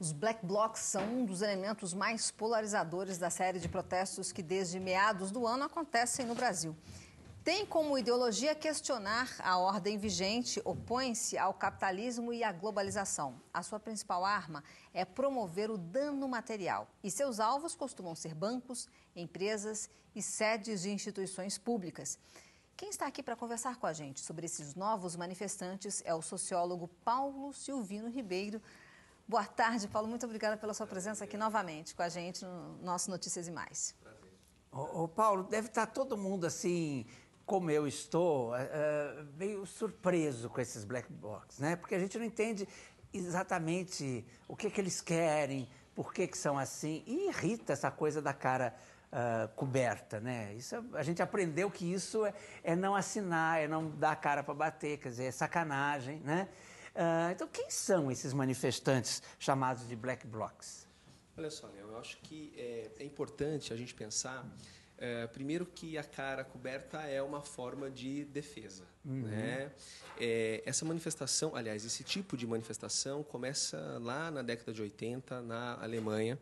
Os black blocs são um dos elementos mais polarizadores da série de protestos que desde meados do ano acontecem no Brasil. Tem como ideologia questionar a ordem vigente, opõe-se ao capitalismo e à globalização. A sua principal arma é promover o dano material. E seus alvos costumam ser bancos, empresas e sedes de instituições públicas. Quem está aqui para conversar com a gente sobre esses novos manifestantes é o sociólogo Paulo Silvino Ribeiro. Boa tarde, Paulo. Muito obrigada pela sua presença aqui novamente com a gente no nosso Notícias e Mais. Ô, ô Paulo, deve estar todo mundo assim, como eu estou, uh, meio surpreso com esses black box, né? Porque a gente não entende exatamente o que, que eles querem, por que, que são assim. E irrita essa coisa da cara uh, coberta, né? Isso, a gente aprendeu que isso é, é não assinar, é não dar cara para bater, quer dizer, é sacanagem, né? Uh, então, quem são esses manifestantes chamados de black blocs? Olha só, Léo, eu acho que é, é importante a gente pensar, é, primeiro, que a cara coberta é uma forma de defesa. Uhum. Né? É, essa manifestação, aliás, esse tipo de manifestação começa lá na década de 80, na Alemanha.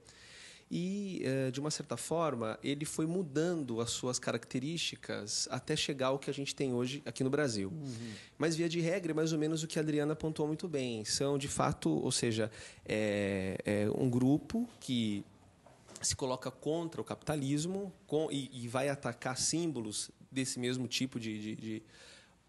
E, eh, de uma certa forma, ele foi mudando as suas características até chegar ao que a gente tem hoje aqui no Brasil. Uhum. Mas, via de regra, é mais ou menos o que a Adriana apontou muito bem. São, de fato, ou seja, é, é um grupo que se coloca contra o capitalismo com, e, e vai atacar símbolos desse mesmo tipo de, de, de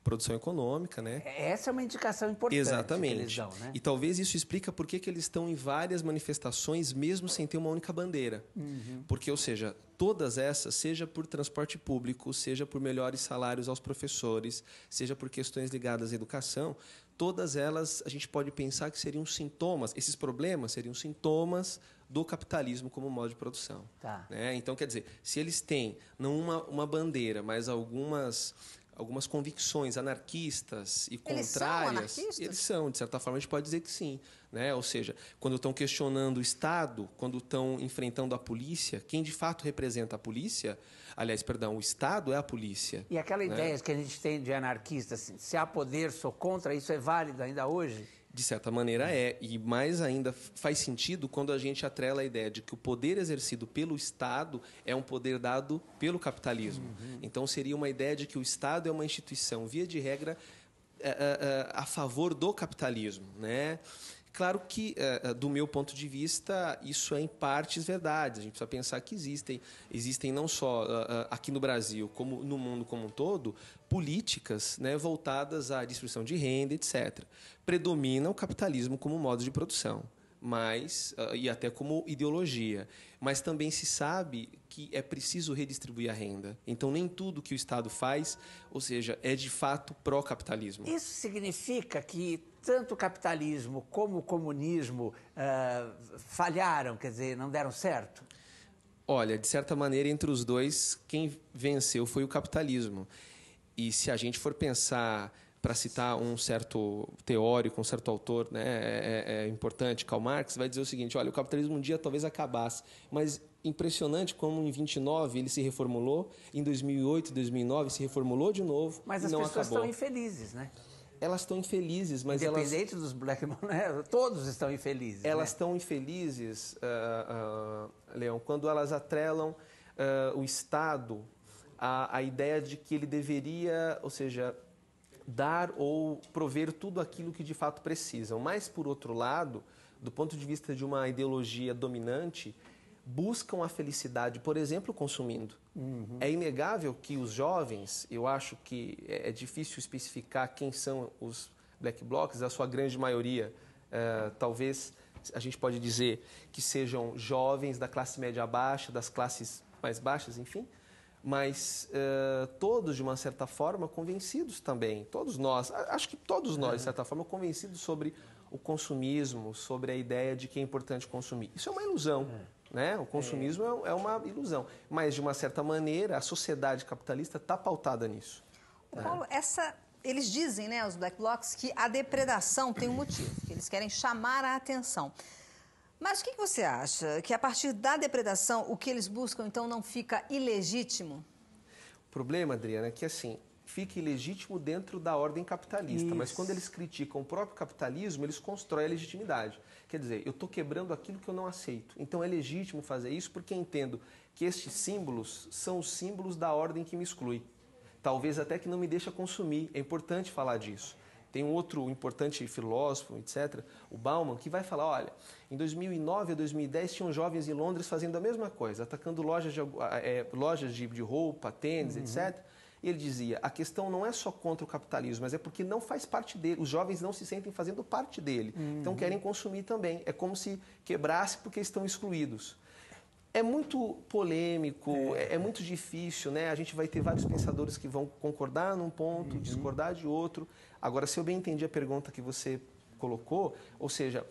produção econômica, né? Essa é uma indicação importante. Exatamente. Dão, né? E talvez isso explica por que, que eles estão em várias manifestações, mesmo sem ter uma única bandeira. Uhum. Porque, ou seja, todas essas, seja por transporte público, seja por melhores salários aos professores, seja por questões ligadas à educação, todas elas a gente pode pensar que seriam sintomas, esses problemas seriam sintomas do capitalismo como modo de produção. Tá. Né? Então, quer dizer, se eles têm não uma, uma bandeira, mas algumas algumas convicções anarquistas e eles contrárias. São anarquistas? Eles são, de certa forma, a gente pode dizer que sim. Né? Ou seja, quando estão questionando o Estado, quando estão enfrentando a polícia, quem de fato representa a polícia, aliás, perdão, o Estado é a polícia. E aquela né? ideia que a gente tem de anarquista, assim, se há poder, sou contra, isso é válido ainda hoje? De certa maneira é, e mais ainda faz sentido quando a gente atrela a ideia de que o poder exercido pelo Estado é um poder dado pelo capitalismo. Uhum. Então seria uma ideia de que o Estado é uma instituição, via de regra, a, a, é, é, a favor do capitalismo. Né? Claro que, do meu ponto de vista, isso é em partes verdade. A gente precisa pensar que existem, existem não só aqui no Brasil, como no mundo como um todo, políticas né, voltadas à distribuição de renda, etc. Predomina o capitalismo como modo de produção mas e até como ideologia, mas também se sabe que é preciso redistribuir a renda. Então nem tudo que o Estado faz, ou seja, é de fato pró-capitalismo. Isso significa que tanto o capitalismo como o comunismo uh, falharam, quer dizer, não deram certo? Olha, de certa maneira, entre os dois, quem venceu foi o capitalismo. E se a gente for pensar, para citar um certo teórico, um certo autor né, é, é, é, importante, Karl Marx, vai dizer o seguinte: olha, o capitalismo um dia talvez acabasse, mas impressionante como em 29 ele se reformulou, em 2008, 2009 se reformulou de novo mas e não as pessoas acabou. estão infelizes, né? Elas estão infelizes, mas Independente elas... dos black né? todos estão infelizes. Elas né? estão infelizes, uh, uh, Leão, quando elas atrelam uh, o Estado a, a ideia de que ele deveria, ou seja, dar ou prover tudo aquilo que de fato precisam. Mas, por outro lado, do ponto de vista de uma ideologia dominante, buscam a felicidade, por exemplo, consumindo. Uhum. É inegável que os jovens, eu acho que é, é difícil especificar quem são os black blocs, a sua grande maioria, uh, talvez a gente pode dizer que sejam jovens da classe média baixa, das classes mais baixas, enfim, mas uh, todos, de uma certa forma, convencidos também, todos nós, acho que todos nós, de certa forma, convencidos sobre o consumismo, sobre a ideia de que é importante consumir. Isso é uma ilusão. É. Né? O consumismo é. é uma ilusão. Mas, de uma certa maneira, a sociedade capitalista está pautada nisso. Paulo, essa eles dizem, né, os black blocs, que a depredação tem um motivo, que eles querem chamar a atenção. Mas o que você acha? Que a partir da depredação, o que eles buscam, então, não fica ilegítimo? O problema, Adriana, é que, assim, fique legítimo dentro da ordem capitalista. Isso. Mas quando eles criticam o próprio capitalismo, eles constroem a legitimidade. Quer dizer, eu estou quebrando aquilo que eu não aceito. Então é legítimo fazer isso porque entendo que estes símbolos são os símbolos da ordem que me exclui. Talvez até que não me deixa consumir. É importante falar disso. Tem um outro importante filósofo, etc., o Bauman, que vai falar: olha, em 2009 a 2010 tinham jovens em Londres fazendo a mesma coisa, atacando lojas de, é, lojas de, de roupa, tênis, uhum. etc. E ele dizia: a questão não é só contra o capitalismo, mas é porque não faz parte dele. Os jovens não se sentem fazendo parte dele. Uhum. Então querem consumir também. É como se quebrasse porque estão excluídos. É muito polêmico, é, é, é, muito difícil, né? A gente vai ter vários pensadores que vão concordar num ponto, uhum. discordar de outro. Agora, se eu bem entendi a pergunta que você colocou, ou seja,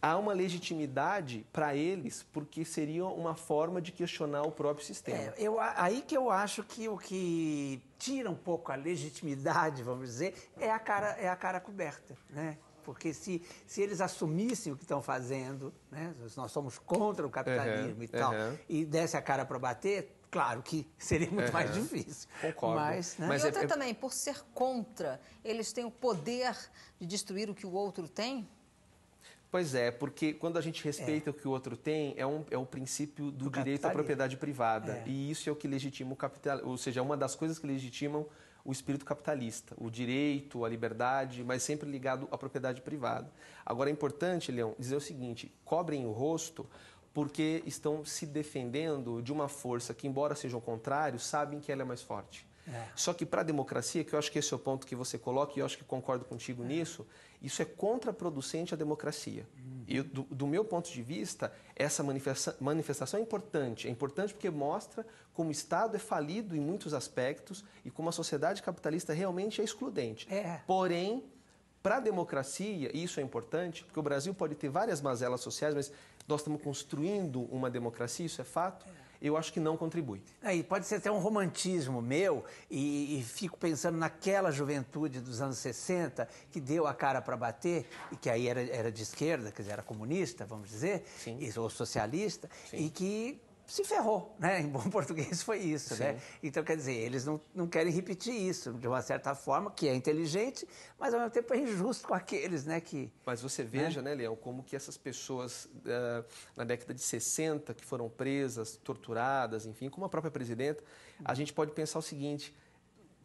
há uma legitimidade para eles porque seria uma forma de questionar o próprio sistema. É, eu, aí que eu acho que o que tira um pouco a legitimidade, vamos dizer, é a cara, é a cara coberta, né? Porque se, se eles assumissem o que estão fazendo, né? nós somos contra o capitalismo uhum, e tal, uhum. e desse a cara para bater, claro que seria muito uhum. mais difícil. Concordo. Mas, né? Mas e outra é, é... também, por ser contra, eles têm o poder de destruir o que o outro tem? Pois é, porque quando a gente respeita é. o que o outro tem, é, um, é o princípio do, do direito à propriedade privada. É. E isso é o que legitima o capital, ou seja, é uma das coisas que legitimam o espírito capitalista, o direito, a liberdade, mas sempre ligado à propriedade privada. Agora é importante, Leão, dizer o seguinte: cobrem o rosto porque estão se defendendo de uma força que, embora sejam contrários, sabem que ela é mais forte. É. Só que para a democracia, que eu acho que esse é o ponto que você coloca, e eu acho que concordo contigo é. nisso, isso é contraproducente à democracia. Uhum. E do, do, meu ponto de vista, essa manifesta manifestação é importante. É importante porque mostra como o Estado é falido em muitos aspectos e como a sociedade capitalista realmente é excludente. É. Porém, para a democracia, e isso é importante, porque o Brasil pode ter várias mazelas sociais, mas nós estamos construindo uma democracia, isso é fato. É eu acho que não contribui. Aí pode ser até um romantismo meu, e, e, fico pensando naquela juventude dos anos 60 que deu a cara para bater, e que aí era, era de esquerda, quer dizer, era comunista, vamos dizer, Sim. ou socialista, Sim. e que se ferrou, né? Em bom português foi isso, né? Sim. né? Então, quer dizer, eles não, não querem repetir isso de uma certa forma, que é inteligente, mas ao mesmo tempo é injusto com aqueles, né? Que, mas você veja, né, né Leão, como que essas pessoas uh, na década de 60 que foram presas, torturadas, enfim, como a própria presidenta, a gente pode pensar o seguinte,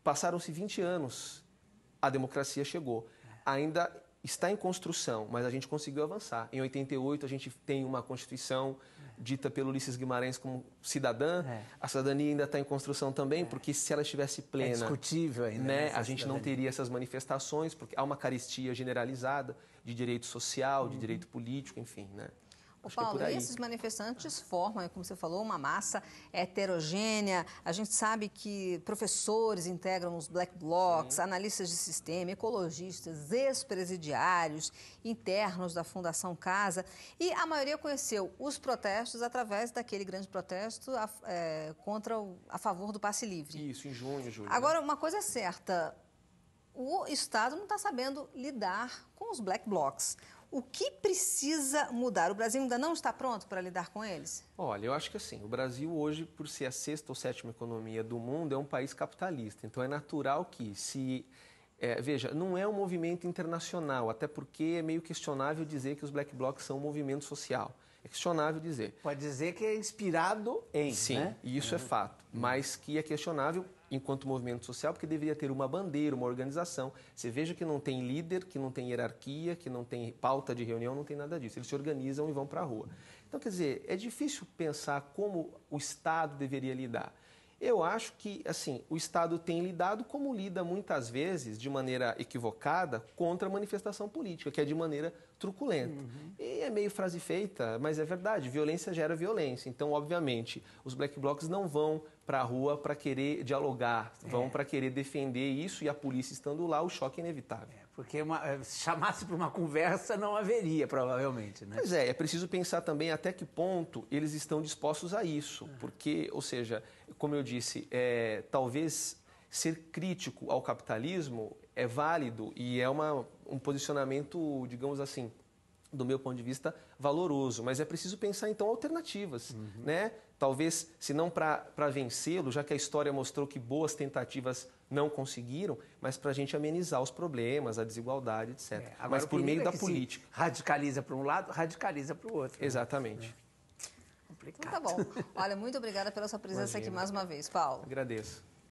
passaram-se 20 anos, a democracia chegou. Ainda está em construção, mas a gente conseguiu avançar. Em 88 a gente tem uma Constituição dita pelo Ulisses Guimarães como cidadã. É. A cidadania ainda está em construção também, é. porque se ela estivesse plena, é discutível ainda, né, a gente não teria essas manifestações, porque há uma caristia generalizada de direito social, de uhum. direito político, enfim, né? O Paulo, é esses manifestantes formam, como você falou, uma massa heterogênea. A gente sabe que professores integram os black blocs, Sim. analistas de sistema, ecologistas, ex-presidiários, internos da Fundação Casa. E a maioria conheceu os protestos através daquele grande protesto a, é, contra o, a favor do passe livre. Isso, em junho, julho. Agora, uma coisa é certa, o Estado não está sabendo lidar com os black blocs. O que precisa mudar? O Brasil ainda não está pronto para lidar com eles? Olha, eu acho que assim, o Brasil hoje, por ser a sexta ou sétima economia do mundo, é um país capitalista. Então é natural que se é, veja, não é um movimento internacional, até porque é meio questionável dizer que os black blocs são um movimento social. É questionável dizer. Pode dizer que é inspirado em. Sim, né? isso é uhum. é fato. Mas que é questionável enquanto movimento social, porque deveria ter uma bandeira, uma organização. Você veja que não tem líder, que não tem hierarquia, que não tem pauta de reunião, não tem nada disso. Eles se organizam e vão para a rua. Então, quer dizer, é difícil pensar como o Estado deveria lidar. Eu acho que, assim, o Estado tem lidado como lida muitas vezes, de maneira equivocada, contra a manifestação política, que é de maneira truculenta. Uhum. E é meio frase feita, mas é verdade, violência gera violência. Então, obviamente, os black blocs não vão para a rua para querer dialogar, é. vão para querer defender isso e a polícia estando lá, o choque é inevitável. É, porque uma, eh, se chamasse para uma conversa não haveria, provavelmente. Né? Pois é, é preciso pensar também até que ponto eles estão dispostos a isso. Porque, ou seja, como eu disse, é, talvez ser crítico ao capitalismo é válido e é uma, um posicionamento, digamos assim, do meu ponto de vista, valoroso. Mas é preciso pensar, então, alternativas, uhum. né? Talvez, se não para vencê-lo, já que a história mostrou que boas tentativas não conseguiram, mas para a gente amenizar os problemas, a desigualdade, etc. É, mas por meio é da política. radicaliza para um lado, radicaliza para o outro. Né? Exatamente. É. Complicado. Então tá bom. Olha, muito obrigada pela sua presença Imagina. aqui mais uma vez, Paulo. Agradeço.